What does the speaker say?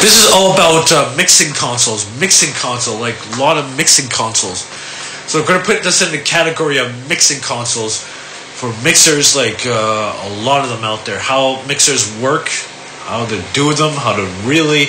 This is all about uh, mixing consoles, mixing console, like a lot of mixing consoles. So I'm gonna put this in the category of mixing consoles for mixers, like uh, a lot of them out there. How mixers work, how to do them, how to really